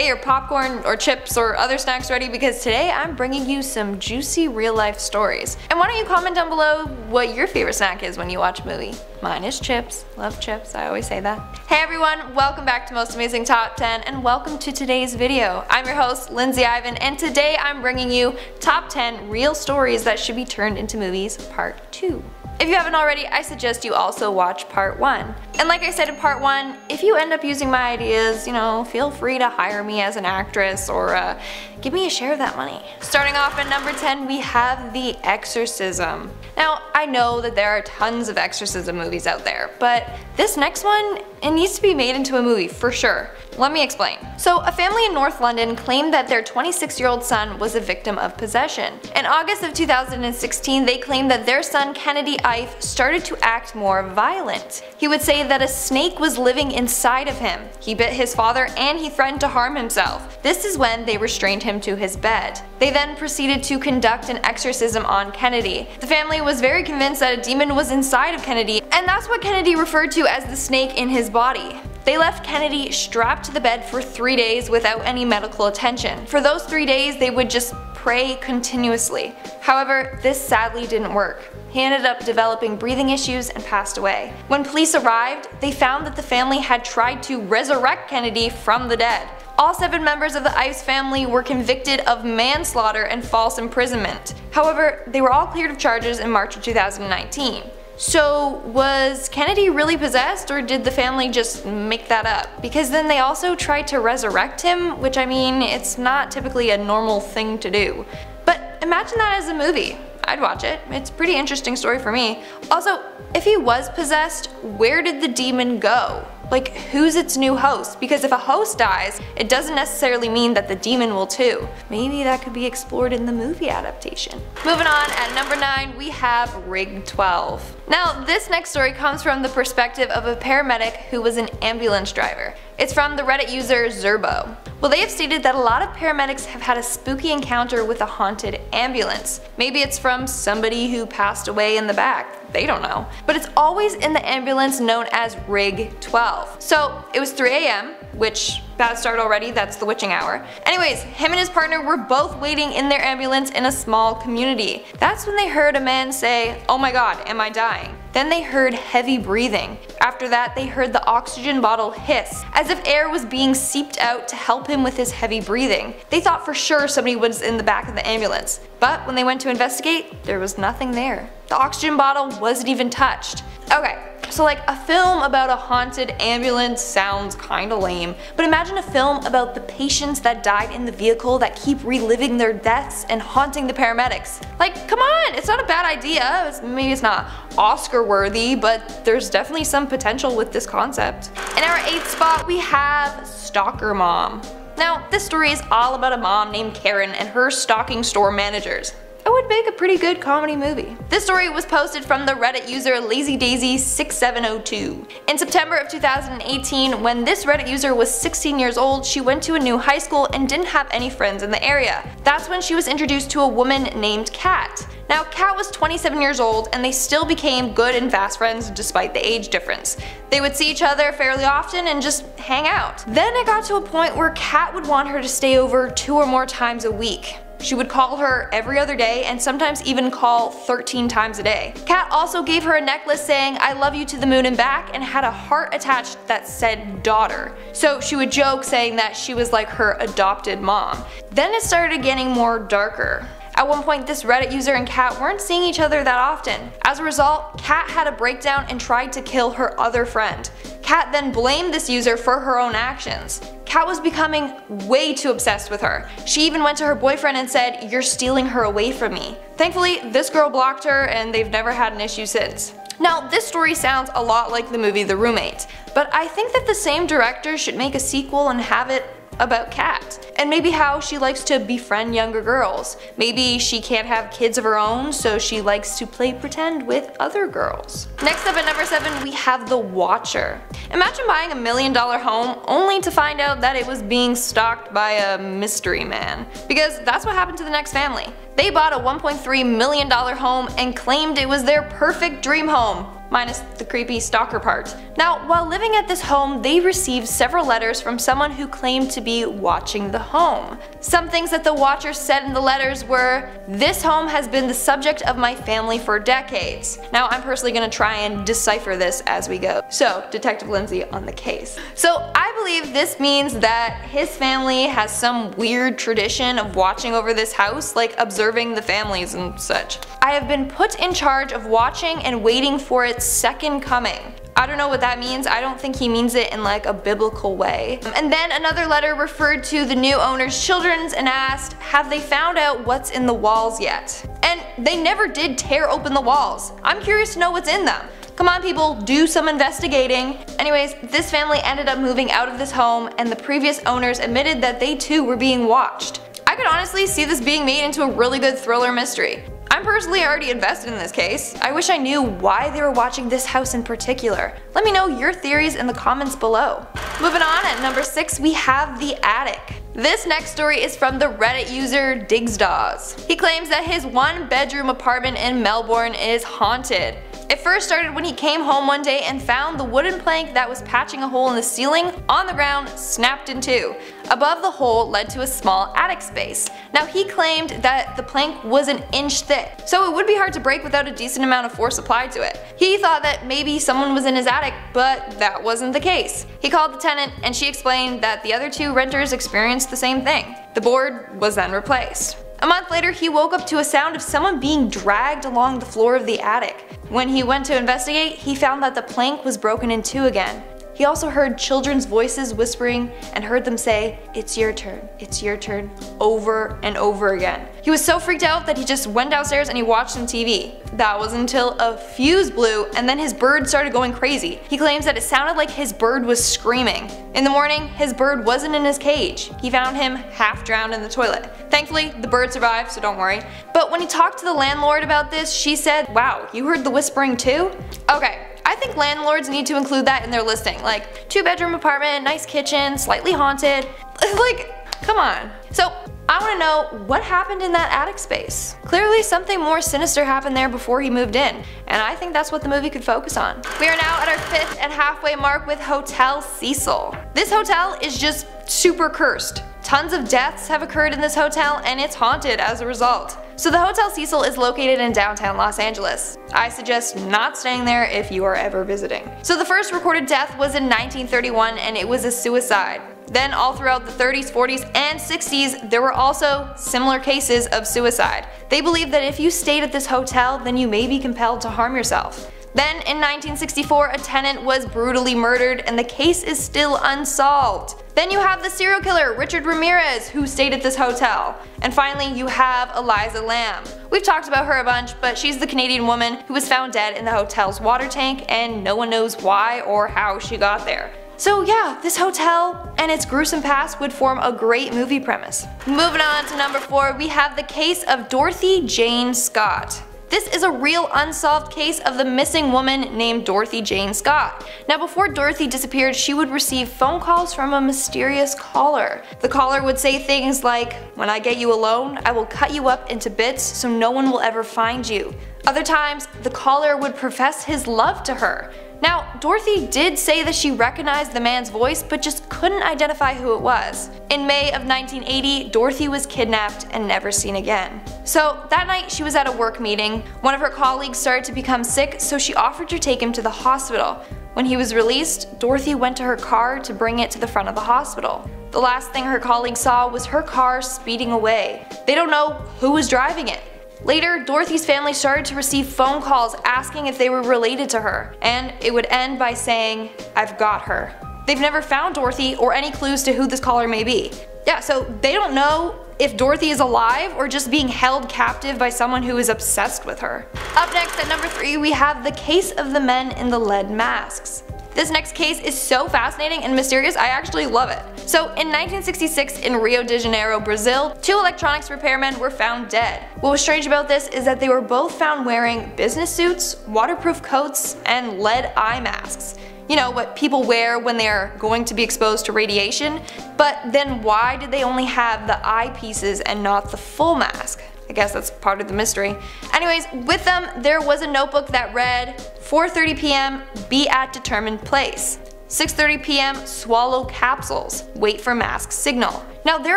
Get your popcorn or chips or other snacks ready because today I'm bringing you some juicy real life stories. And why don't you comment down below what your favorite snack is when you watch a movie? Mine is chips. Love chips, I always say that. Hey everyone, welcome back to Most Amazing Top 10 and welcome to today's video. I'm your host, Lindsay Ivan, and today I'm bringing you top 10 real stories that should be turned into movies part 2. If you haven't already, I suggest you also watch part 1. And like I said in part 1, if you end up using my ideas, you know, feel free to hire me as an actress or uh, give me a share of that money. Starting off at number 10, we have The Exorcism. Now, I know that there are tons of exorcism movies out there, but this next one, it needs to be made into a movie for sure. Let me explain. So a family in North London claimed that their 26 year old son was a victim of possession. In August of 2016 they claimed that their son Kennedy Ife started to act more violent. He would say that a snake was living inside of him. He bit his father and he threatened to harm himself. This is when they restrained him to his bed. They then proceeded to conduct an exorcism on Kennedy. The family was very convinced that a demon was inside of Kennedy and that's what Kennedy referred to as the snake in his body. They left Kennedy strapped to the bed for three days without any medical attention. For those three days they would just pray continuously. However, this sadly didn't work. He ended up developing breathing issues and passed away. When police arrived, they found that the family had tried to resurrect Kennedy from the dead. All seven members of the Ives family were convicted of manslaughter and false imprisonment. However, they were all cleared of charges in March of 2019. So was Kennedy really possessed or did the family just make that up? Because then they also tried to resurrect him, which I mean, it's not typically a normal thing to do. But imagine that as a movie. I'd watch it. It's a pretty interesting story for me. Also, if he was possessed, where did the demon go? Like, who's its new host? Because if a host dies, it doesn't necessarily mean that the demon will too. Maybe that could be explored in the movie adaptation. Moving on, at number 9 we have Rig 12. Now, this next story comes from the perspective of a paramedic who was an ambulance driver. It's from the Reddit user Zerbo. Well, they have stated that a lot of paramedics have had a spooky encounter with a haunted ambulance. Maybe it's from somebody who passed away in the back they don't know. But it's always in the ambulance known as Rig 12. So it was 3am, which bad start already, that's the witching hour. Anyways, him and his partner were both waiting in their ambulance in a small community. That's when they heard a man say, oh my god, am I dying? Then they heard heavy breathing. After that, they heard the oxygen bottle hiss, as if air was being seeped out to help him with his heavy breathing. They thought for sure somebody was in the back of the ambulance. But when they went to investigate, there was nothing there. The oxygen bottle wasn't even touched. Okay, so like a film about a haunted ambulance sounds kinda lame, but imagine a film about the patients that died in the vehicle that keep reliving their deaths and haunting the paramedics. Like come on, it's not a bad idea, it's, maybe it's not Oscar worthy, but there's definitely some potential with this concept. In our 8th spot we have Stalker Mom. Now, this story is all about a mom named Karen and her stalking store managers would make a pretty good comedy movie. This story was posted from the Reddit user LazyDaisy6702. In September of 2018, when this Reddit user was 16 years old, she went to a new high school and didn't have any friends in the area. That's when she was introduced to a woman named Kat. Now Kat was 27 years old and they still became good and fast friends despite the age difference. They would see each other fairly often and just hang out. Then it got to a point where Kat would want her to stay over two or more times a week. She would call her every other day and sometimes even call 13 times a day. Kat also gave her a necklace saying I love you to the moon and back and had a heart attached that said daughter. So she would joke saying that she was like her adopted mom. Then it started getting more darker. At one point this Reddit user and Kat weren't seeing each other that often. As a result, Kat had a breakdown and tried to kill her other friend. Kat then blamed this user for her own actions. Kat was becoming way too obsessed with her. She even went to her boyfriend and said, you're stealing her away from me. Thankfully, this girl blocked her and they've never had an issue since. Now, this story sounds a lot like the movie The Roommate, but I think that the same director should make a sequel and have it about Kat. And maybe how she likes to befriend younger girls. Maybe she can't have kids of her own, so she likes to play pretend with other girls. Next up at number 7 we have The Watcher. Imagine buying a million dollar home only to find out that it was being stalked by a mystery man. Because that's what happened to the next family. They bought a $1.3 million home and claimed it was their perfect dream home. Minus the creepy stalker part. Now, while living at this home, they received several letters from someone who claimed to be watching the home. Some things that the watcher said in the letters were, this home has been the subject of my family for decades. Now, I'm personally gonna try and decipher this as we go. So, Detective Lindsay on the case. So, I believe this means that his family has some weird tradition of watching over this house, like observing the families and such. I have been put in charge of watching and waiting for its second coming. I don't know what that means, I don't think he means it in like a biblical way. And then another letter referred to the new owner's children's and asked, have they found out what's in the walls yet? And they never did tear open the walls. I'm curious to know what's in them. Come on people, do some investigating. Anyways, this family ended up moving out of this home and the previous owners admitted that they too were being watched. I could honestly see this being made into a really good thriller mystery. I'm personally already invested in this case. I wish I knew why they were watching this house in particular. Let me know your theories in the comments below. Moving on, at number 6 we have The Attic. This next story is from the Reddit user Digsdaws. He claims that his one bedroom apartment in Melbourne is haunted. It first started when he came home one day and found the wooden plank that was patching a hole in the ceiling on the ground snapped in two. Above the hole led to a small attic space. Now he claimed that the plank was an inch thick, so it would be hard to break without a decent amount of force applied to it. He thought that maybe someone was in his attic, but that wasn't the case. He called the tenant and she explained that the other two renters experienced the same thing. The board was then replaced. A month later, he woke up to a sound of someone being dragged along the floor of the attic. When he went to investigate, he found that the plank was broken in two again. He also heard children's voices whispering and heard them say, it's your turn, it's your turn, over and over again. He was so freaked out that he just went downstairs and he watched some TV. That was until a fuse blew and then his bird started going crazy. He claims that it sounded like his bird was screaming. In the morning, his bird wasn't in his cage. He found him half drowned in the toilet. Thankfully, the bird survived, so don't worry. But when he talked to the landlord about this, she said, wow, you heard the whispering too? Okay, I think landlords need to include that in their listing, like two bedroom apartment, nice kitchen, slightly haunted. like, come on. So I want to know what happened in that attic space. Clearly something more sinister happened there before he moved in, and I think that's what the movie could focus on. We are now at our fifth and halfway mark with Hotel Cecil. This hotel is just super cursed. Tons of deaths have occurred in this hotel and it's haunted as a result. So the Hotel Cecil is located in downtown Los Angeles. I suggest not staying there if you are ever visiting. So the first recorded death was in 1931 and it was a suicide. Then all throughout the 30s, 40s, and 60s, there were also similar cases of suicide. They believed that if you stayed at this hotel, then you may be compelled to harm yourself. Then in 1964 a tenant was brutally murdered and the case is still unsolved. Then you have the serial killer Richard Ramirez who stayed at this hotel. And finally you have Elisa Lam. We've talked about her a bunch but she's the Canadian woman who was found dead in the hotel's water tank and no one knows why or how she got there. So yeah, this hotel and its gruesome past would form a great movie premise. Moving on to number 4, we have the case of Dorothy Jane Scott. This is a real unsolved case of the missing woman named Dorothy Jane Scott. Now before Dorothy disappeared, she would receive phone calls from a mysterious caller. The caller would say things like, when I get you alone, I will cut you up into bits so no one will ever find you. Other times, the caller would profess his love to her. Now, Dorothy did say that she recognized the man's voice but just couldn't identify who it was. In May of 1980, Dorothy was kidnapped and never seen again. So that night she was at a work meeting. One of her colleagues started to become sick so she offered to take him to the hospital. When he was released, Dorothy went to her car to bring it to the front of the hospital. The last thing her colleague saw was her car speeding away. They don't know who was driving it. Later, Dorothy's family started to receive phone calls asking if they were related to her, and it would end by saying, I've got her. They've never found Dorothy or any clues to who this caller may be. Yeah, so they don't know if Dorothy is alive or just being held captive by someone who is obsessed with her. Up next at number 3 we have the case of the men in the lead masks. This next case is so fascinating and mysterious I actually love it. So in 1966 in Rio de Janeiro, Brazil, two electronics repairmen were found dead. What was strange about this is that they were both found wearing business suits, waterproof coats, and lead eye masks. You know, what people wear when they are going to be exposed to radiation, but then why did they only have the eyepieces and not the full mask? I guess that's part of the mystery. Anyways, with them, there was a notebook that read 4.30 p.m. be at determined place. 6.30 p.m. swallow capsules, wait for mask signal. Now there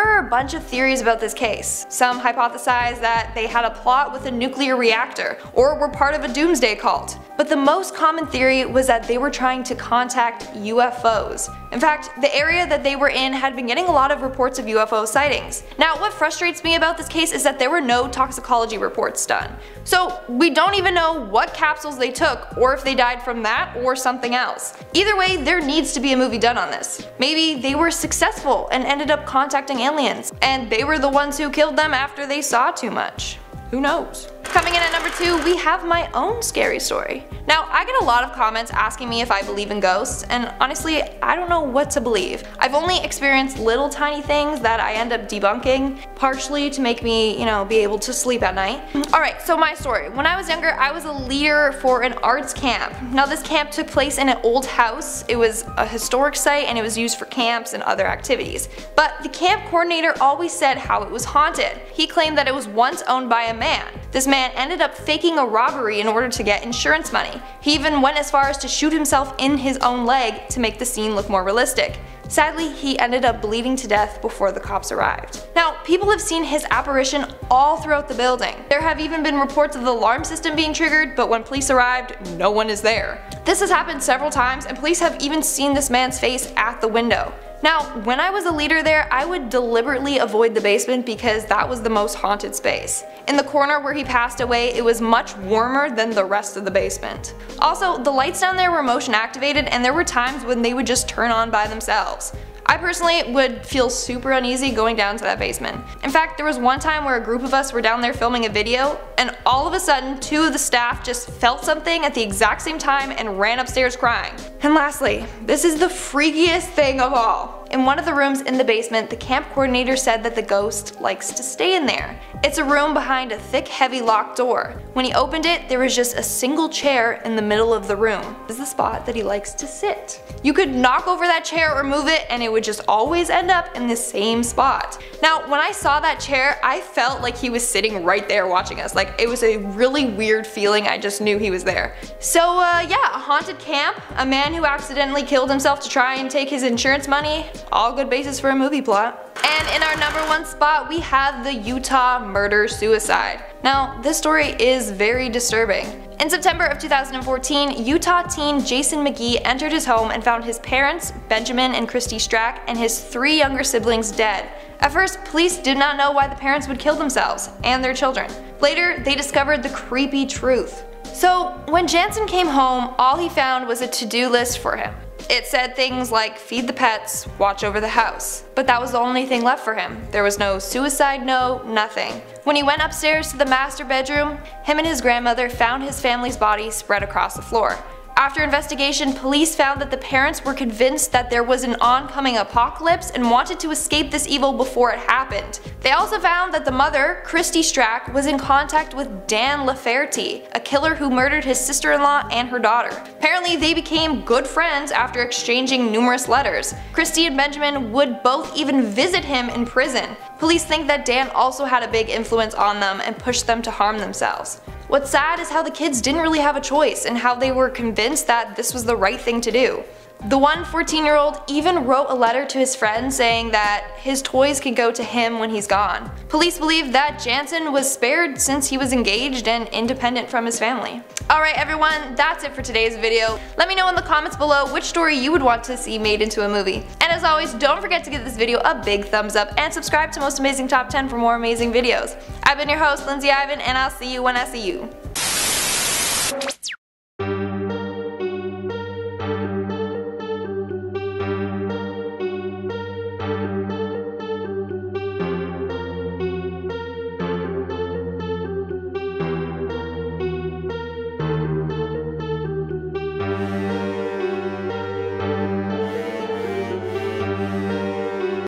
are a bunch of theories about this case. Some hypothesize that they had a plot with a nuclear reactor, or were part of a doomsday cult. But the most common theory was that they were trying to contact UFOs. In fact, the area that they were in had been getting a lot of reports of UFO sightings. Now what frustrates me about this case is that there were no toxicology reports done. So we don't even know what capsules they took or if they died from that or something else. Either way, there needs to be a movie done on this. Maybe they were successful and ended up contacting aliens, and they were the ones who killed them after they saw too much. Who knows? Coming in at number 2, we have my own scary story. Now, I get a lot of comments asking me if I believe in ghosts, and honestly, I don't know what to believe. I've only experienced little tiny things that I end up debunking, partially to make me, you know, be able to sleep at night. Alright, so my story. When I was younger, I was a leader for an arts camp. Now this camp took place in an old house. It was a historic site and it was used for camps and other activities. But the camp coordinator always said how it was haunted. He claimed that it was once owned by a man. This man ended up faking a robbery in order to get insurance money. He even went as far as to shoot himself in his own leg to make the scene look more realistic. Sadly, he ended up bleeding to death before the cops arrived. Now, people have seen his apparition all throughout the building. There have even been reports of the alarm system being triggered, but when police arrived, no one is there. This has happened several times and police have even seen this man's face at the window. Now, when I was a leader there, I would deliberately avoid the basement because that was the most haunted space. In the corner where he passed away, it was much warmer than the rest of the basement. Also, the lights down there were motion activated and there were times when they would just turn on by themselves. I personally would feel super uneasy going down to that basement. In fact, there was one time where a group of us were down there filming a video, and all of a sudden, two of the staff just felt something at the exact same time and ran upstairs crying. And lastly, this is the freakiest thing of all. In one of the rooms in the basement, the camp coordinator said that the ghost likes to stay in there. It's a room behind a thick heavy locked door. When he opened it, there was just a single chair in the middle of the room. This is the spot that he likes to sit. You could knock over that chair or move it and it would just always end up in the same spot. Now when I saw that chair, I felt like he was sitting right there watching us. Like it was a really weird feeling, I just knew he was there. So uh, yeah, a haunted camp, a man who accidentally killed himself to try and take his insurance money, all good basis for a movie plot. And in our number one spot, we have the Utah murder-suicide. Now, this story is very disturbing. In September of 2014, Utah teen Jason McGee entered his home and found his parents, Benjamin and Kristi Strack, and his three younger siblings dead. At first, police did not know why the parents would kill themselves and their children. Later, they discovered the creepy truth. So, when Jansen came home, all he found was a to-do list for him. It said things like feed the pets, watch over the house. But that was the only thing left for him. There was no suicide note, nothing. When he went upstairs to the master bedroom, him and his grandmother found his family's body spread across the floor. After investigation, police found that the parents were convinced that there was an oncoming apocalypse and wanted to escape this evil before it happened. They also found that the mother, Kristi Strack, was in contact with Dan Lafferty, a killer who murdered his sister-in-law and her daughter. Apparently, they became good friends after exchanging numerous letters. Kristi and Benjamin would both even visit him in prison. Police think that Dan also had a big influence on them and pushed them to harm themselves. What's sad is how the kids didn't really have a choice and how they were convinced that this was the right thing to do. The one 14 year old even wrote a letter to his friend saying that his toys can go to him when he's gone. Police believe that Jansen was spared since he was engaged and independent from his family. Alright everyone, that's it for today's video. Let me know in the comments below which story you would want to see made into a movie. And as always, don't forget to give this video a big thumbs up and subscribe to Most Amazing Top 10 for more amazing videos. I've been your host, Lindsay Ivan, and I'll see you when I see you.